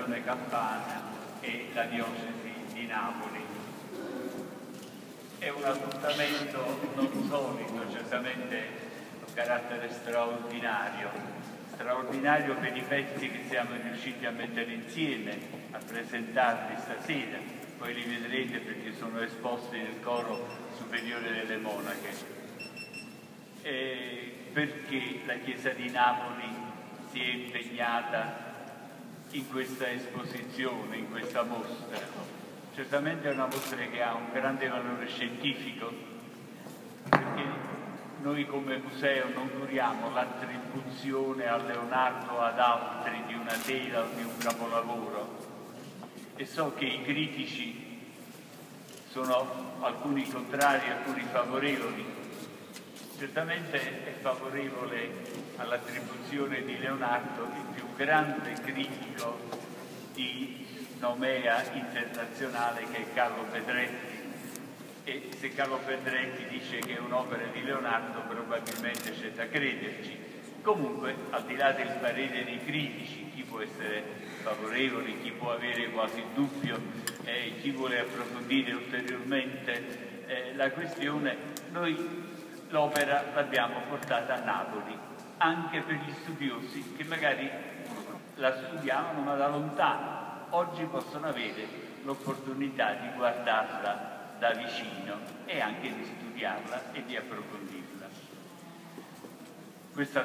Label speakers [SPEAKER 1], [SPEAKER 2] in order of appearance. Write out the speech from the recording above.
[SPEAKER 1] regione Campania e la diocesi di Napoli. È un appuntamento non solito, certamente un carattere straordinario, straordinario per i pezzi che siamo riusciti a mettere insieme, a presentarvi stasera, poi li vedrete perché sono esposti nel coro superiore delle monache. E perché la Chiesa di Napoli si è impegnata in questa esposizione, in questa mostra. Certamente è una mostra che ha un grande valore scientifico, perché noi come museo non curiamo l'attribuzione a Leonardo o ad altri di una tela o di un capolavoro e so che i critici sono alcuni contrari, alcuni favorevoli, Certamente è favorevole all'attribuzione di Leonardo il più grande critico di nomea internazionale che è Carlo Pedretti e se Carlo Pedretti dice che è un'opera di Leonardo probabilmente c'è da crederci. Comunque, al di là del parere dei critici, chi può essere favorevole, chi può avere quasi dubbio, eh, chi vuole approfondire ulteriormente eh, la questione, noi l'opera l'abbiamo portata a Napoli, anche per gli studiosi che magari la studiavano ma da lontano. Oggi possono avere l'opportunità di guardarla da vicino e anche di studiarla e di approfondirla. Questa